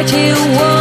what you want.